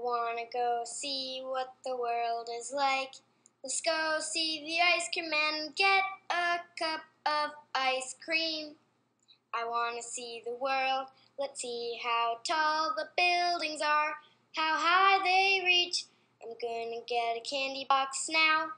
I wanna go see what the world is like. Let's go see the ice cream man and get a cup of ice cream. I wanna see the world. Let's see how tall the buildings are, how high they reach. I'm gonna get a candy box now.